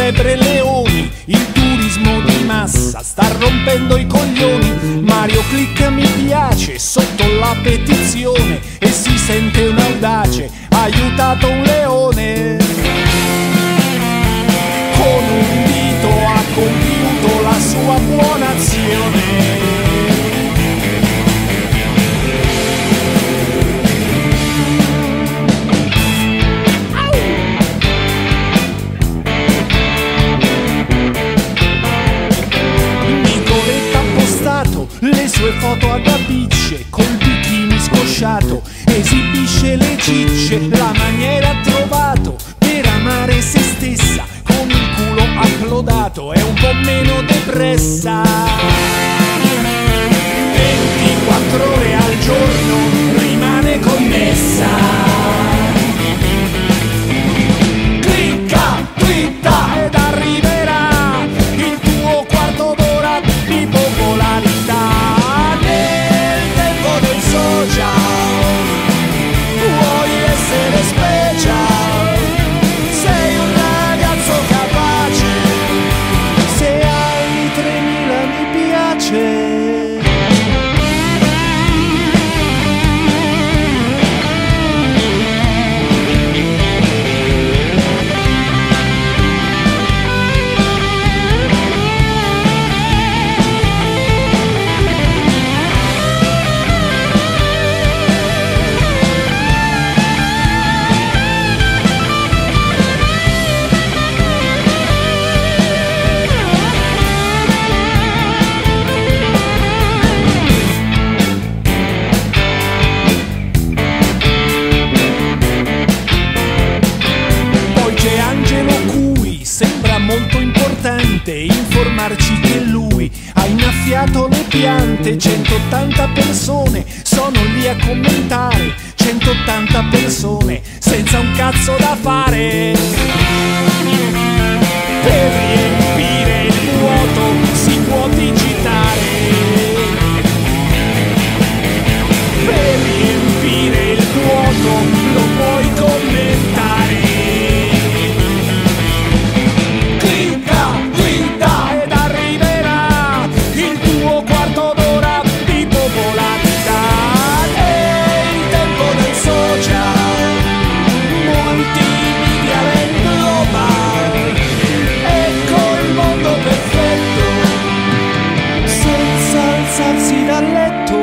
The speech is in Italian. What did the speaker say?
zebre e leoni, il turismo di massa sta rompendo i coglioni. Mario clicca mi piace sotto la petizione e si sente un audace, aiutato un leone. Con un dito ha compiuto la sua buona azione. Esibisce le cicce la maniera ha trovato per amare se stessa con il culo applodato è un po' meno depressa importante informarci che lui ha innaffiato le piante. 180 persone sono lì a commentare. 180 persone senza un cazzo da fare. alzi dal letto